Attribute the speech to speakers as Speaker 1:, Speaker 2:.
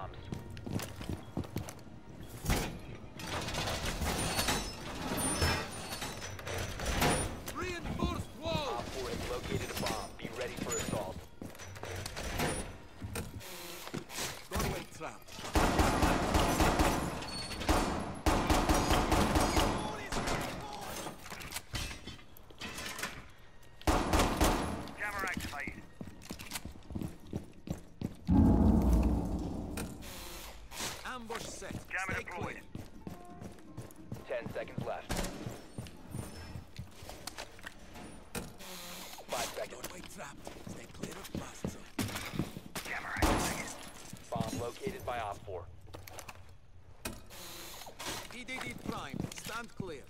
Speaker 1: bombs. Stay clear.
Speaker 2: Ten seconds left. Five seconds.
Speaker 1: Doorway trapped. Stay clear of blast zone.
Speaker 2: Bomb located by Op 4.
Speaker 1: EDD prime. Stand clear.